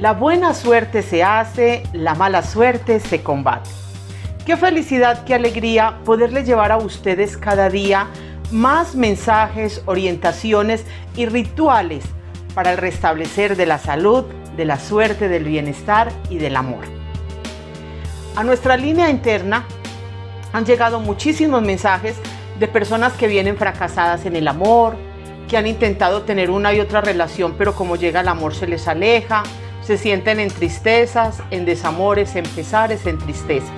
La buena suerte se hace, la mala suerte se combate. Qué felicidad, qué alegría poderle llevar a ustedes cada día más mensajes, orientaciones y rituales para el restablecer de la salud, de la suerte, del bienestar y del amor. A nuestra línea interna han llegado muchísimos mensajes de personas que vienen fracasadas en el amor, que han intentado tener una y otra relación, pero como llega el amor se les aleja, se sienten en tristezas, en desamores, en pesares, en tristezas.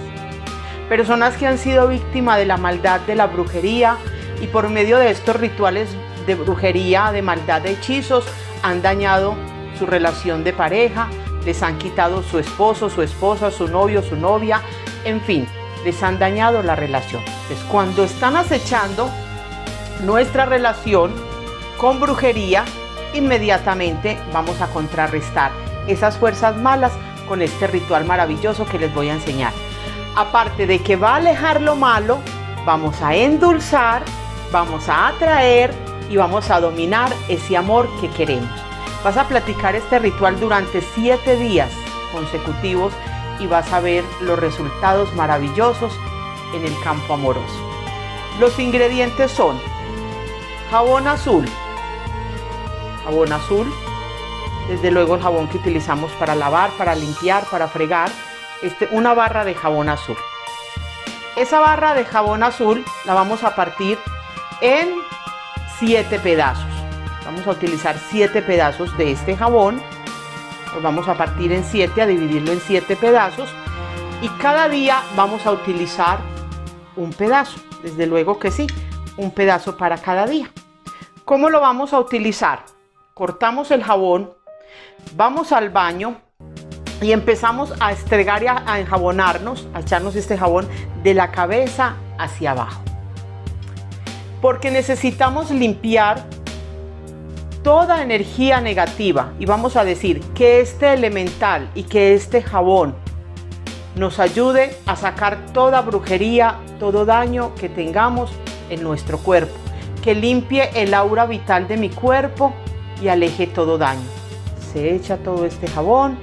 Personas que han sido víctimas de la maldad de la brujería y por medio de estos rituales de brujería, de maldad, de hechizos, han dañado su relación de pareja, les han quitado su esposo, su esposa, su novio, su novia, en fin, les han dañado la relación. Entonces, cuando están acechando nuestra relación con brujería, inmediatamente vamos a contrarrestar esas fuerzas malas con este ritual maravilloso que les voy a enseñar. Aparte de que va a alejar lo malo, vamos a endulzar, vamos a atraer y vamos a dominar ese amor que queremos. Vas a platicar este ritual durante siete días consecutivos y vas a ver los resultados maravillosos en el campo amoroso. Los ingredientes son jabón azul, jabón azul, desde luego el jabón que utilizamos para lavar, para limpiar, para fregar, este, una barra de jabón azul. Esa barra de jabón azul la vamos a partir en siete pedazos. Vamos a utilizar siete pedazos de este jabón. Los vamos a partir en siete, a dividirlo en siete pedazos. Y cada día vamos a utilizar un pedazo. Desde luego que sí, un pedazo para cada día. ¿Cómo lo vamos a utilizar? Cortamos el jabón, vamos al baño y empezamos a estregar y a enjabonarnos, a echarnos este jabón de la cabeza hacia abajo porque necesitamos limpiar toda energía negativa y vamos a decir que este elemental y que este jabón nos ayude a sacar toda brujería, todo daño que tengamos en nuestro cuerpo, que limpie el aura vital de mi cuerpo y aleje todo daño. Se echa todo este jabón,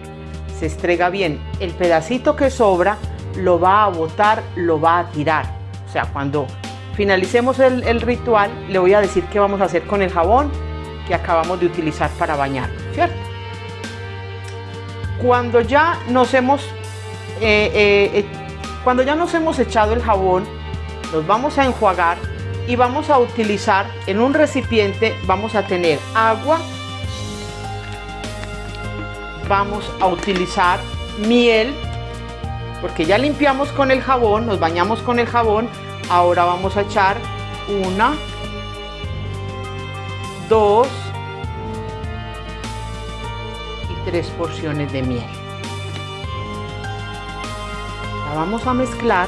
se estrega bien. El pedacito que sobra lo va a botar, lo va a tirar. O sea, cuando finalicemos el, ritual, le voy a decir qué vamos a hacer con el jabón que acabamos de utilizar para bañar, ¿cierto? Cuando ya nos hemos, eh, eh, eh, cuando ya nos hemos echado el jabón, nos vamos a enjuagar y vamos a utilizar en un recipiente, vamos a tener agua, vamos a utilizar miel, porque ya limpiamos con el jabón, nos bañamos con el jabón, Ahora vamos a echar una, dos y tres porciones de miel. La vamos a mezclar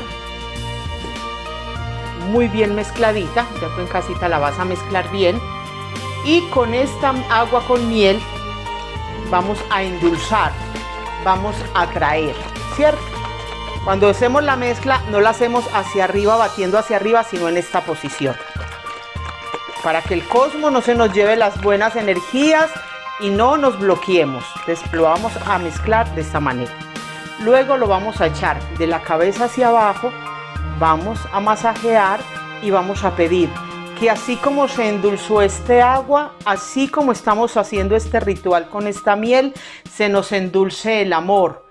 muy bien mezcladita, ya tú en casita la vas a mezclar bien y con esta agua con miel vamos a endulzar, vamos a traer, ¿cierto? Cuando hacemos la mezcla, no la hacemos hacia arriba, batiendo hacia arriba, sino en esta posición. Para que el cosmos no se nos lleve las buenas energías y no nos bloqueemos. Entonces lo vamos a mezclar de esta manera. Luego lo vamos a echar de la cabeza hacia abajo, vamos a masajear y vamos a pedir que así como se endulzó este agua, así como estamos haciendo este ritual con esta miel, se nos endulce el amor,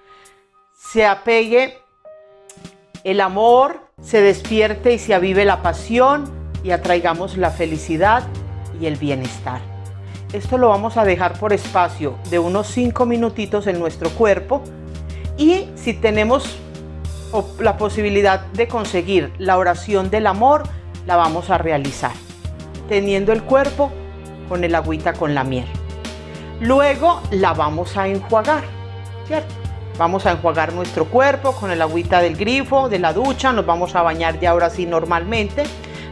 se apegue el amor se despierte y se avive la pasión y atraigamos la felicidad y el bienestar. Esto lo vamos a dejar por espacio de unos 5 minutitos en nuestro cuerpo y si tenemos la posibilidad de conseguir la oración del amor, la vamos a realizar, teniendo el cuerpo con el agüita con la miel. Luego la vamos a enjuagar, ¿cierto? Vamos a enjuagar nuestro cuerpo con el agüita del grifo, de la ducha, nos vamos a bañar ya ahora sí normalmente,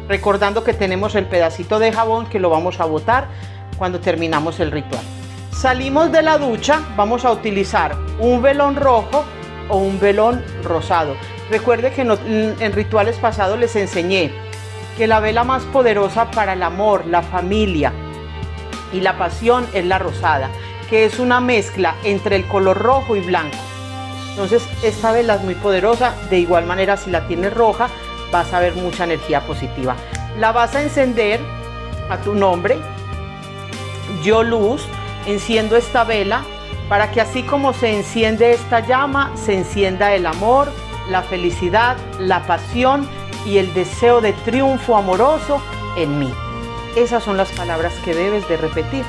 recordando que tenemos el pedacito de jabón que lo vamos a botar cuando terminamos el ritual. Salimos de la ducha, vamos a utilizar un velón rojo o un velón rosado. Recuerde que en rituales pasados les enseñé que la vela más poderosa para el amor, la familia y la pasión es la rosada que es una mezcla entre el color rojo y blanco. Entonces esta vela es muy poderosa, de igual manera si la tienes roja vas a ver mucha energía positiva. La vas a encender a tu nombre, yo luz, enciendo esta vela para que así como se enciende esta llama, se encienda el amor, la felicidad, la pasión y el deseo de triunfo amoroso en mí. Esas son las palabras que debes de repetir,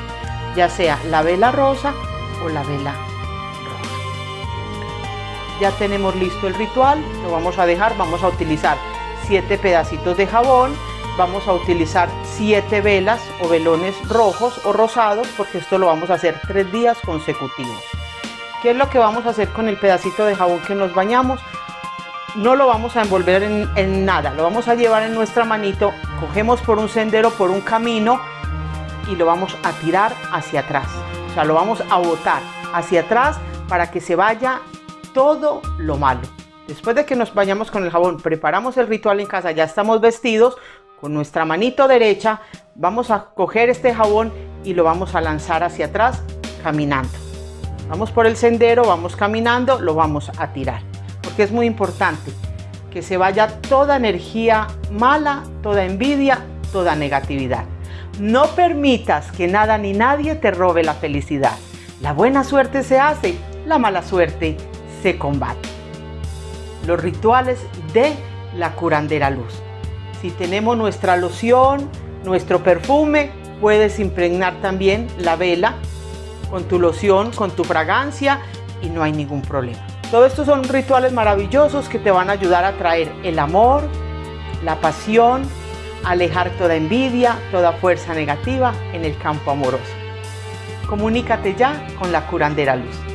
ya sea la vela rosa o la vela roja. Ya tenemos listo el ritual, lo vamos a dejar, vamos a utilizar siete pedacitos de jabón, vamos a utilizar siete velas o velones rojos o rosados porque esto lo vamos a hacer tres días consecutivos. ¿Qué es lo que vamos a hacer con el pedacito de jabón que nos bañamos? No lo vamos a envolver en, nada, lo vamos a llevar en nuestra manito, cogemos por un sendero, por un camino y lo vamos a tirar hacia atrás. O sea, lo vamos a botar hacia atrás para que se vaya todo lo malo. Después de que nos bañamos con el jabón, preparamos el ritual en casa, ya estamos vestidos, con nuestra manito derecha vamos a coger este jabón y lo vamos a lanzar hacia atrás caminando. Vamos por el sendero, vamos caminando, lo vamos a tirar. Porque es muy importante que se vaya toda energía mala, toda envidia, toda negatividad. No permitas que nada ni nadie te robe la felicidad. La buena suerte se hace, la mala suerte se combate. Los rituales de la curandera luz. Si tenemos nuestra loción, nuestro perfume, puedes impregnar también la vela con tu loción, con tu fragancia y no hay ningún problema. Todos estos son rituales maravillosos que te van a ayudar a traer el amor, la pasión, alejar toda envidia, toda fuerza negativa en el campo amoroso. Comunícate ya con la curandera luz.